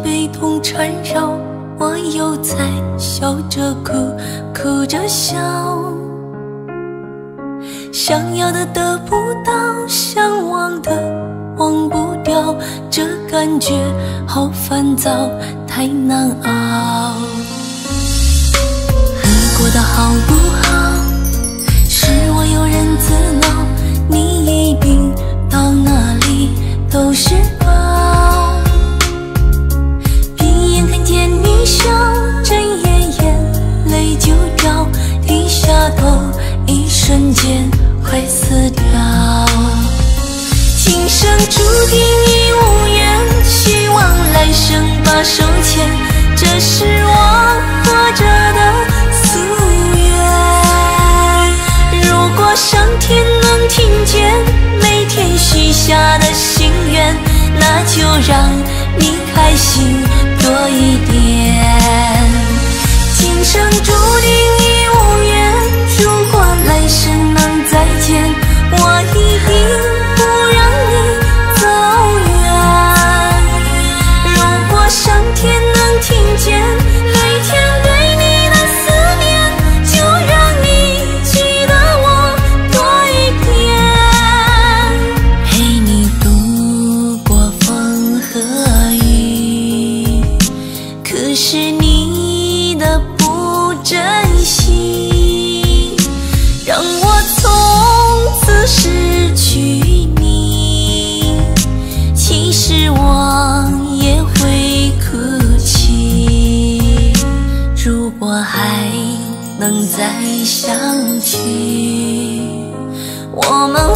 被痛缠绕，我又在笑着哭，哭着笑。想要的得不到，想忘的忘不掉，这感觉好烦躁，太难熬。你过得好不好？间快死掉。今生注定已无缘，希望来生把手牵，这是我活着的夙愿。如果上天能听见每天许下的心愿，那就让你开心多一点。今生注失去你。其实我也会哭泣，如果还能再相聚，我们？